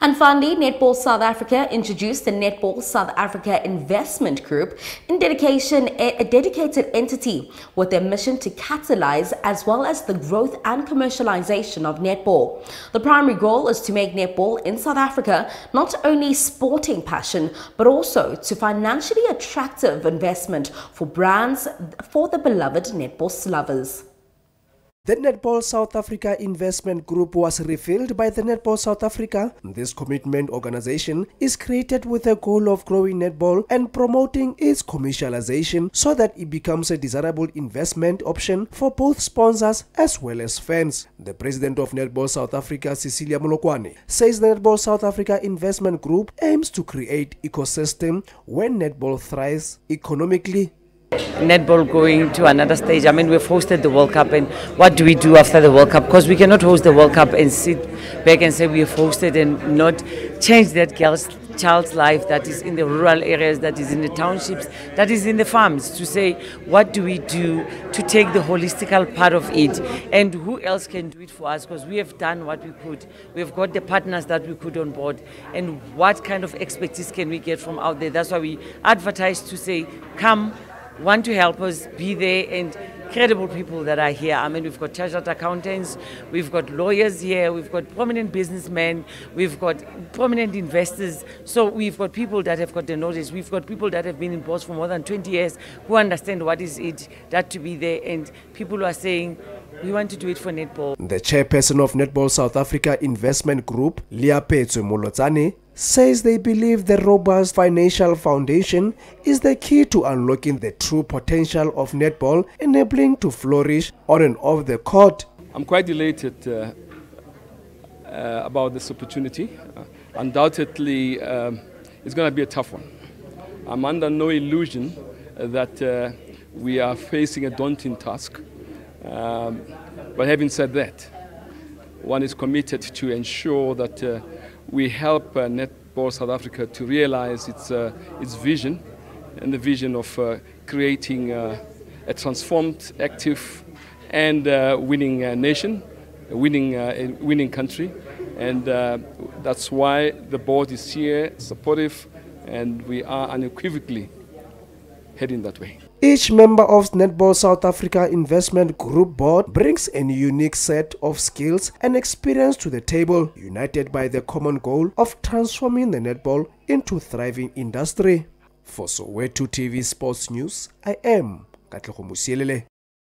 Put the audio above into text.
And finally, Netball South Africa introduced the Netball South Africa Investment Group in dedication, a dedicated entity with a mission to catalyze as well as the growth and commercialization of netball. The primary goal is to make netball in South Africa not only sporting passion, but also to financially attractive investment for brands for the beloved netball lovers. The Netball South Africa Investment Group was revealed by the Netball South Africa. This commitment organization is created with the goal of growing netball and promoting its commercialization so that it becomes a desirable investment option for both sponsors as well as fans. The president of Netball South Africa, Cecilia Molokwane, says the Netball South Africa Investment Group aims to create ecosystem where netball thrives economically netball going to another stage. I mean, we've hosted the World Cup, and what do we do after the World Cup? Because we cannot host the World Cup and sit back and say we have hosted and not change that girl's child's life that is in the rural areas, that is in the townships, that is in the farms. To say what do we do to take the holistical part of it, and who else can do it for us? Because we have done what we could. We have got the partners that we could on board, and what kind of expertise can we get from out there? That's why we advertise to say, come want to help us be there and credible people that are here. I mean, we've got chartered accountants, we've got lawyers here, we've got prominent businessmen, we've got prominent investors. So we've got people that have got the knowledge. We've got people that have been in boards for more than 20 years who understand what is it that to be there, and people who are saying. We want to do it for netball. The chairperson of Netball South Africa Investment Group, Leah Petso Molotsane, says they believe the robust financial foundation is the key to unlocking the true potential of netball, enabling to flourish on and off the court. I'm quite elated uh, uh, about this opportunity. Uh, undoubtedly, um, it's going to be a tough one. I'm under no illusion that uh, we are facing a daunting task. Um, but having said that, one is committed to ensure that uh, we help uh, Netball South Africa to realize its, uh, its vision and the vision of uh, creating uh, a transformed, active, and winning nation, a winning, a winning country. And that's why the board is here, supportive, and we are unequivocally heading that way. Each member of Netball South Africa Investment Group Board brings a unique set of skills and experience to the table, united by the common goal of transforming the netball into thriving industry. For Soweto TV Sports News, I am Katlego Musielele.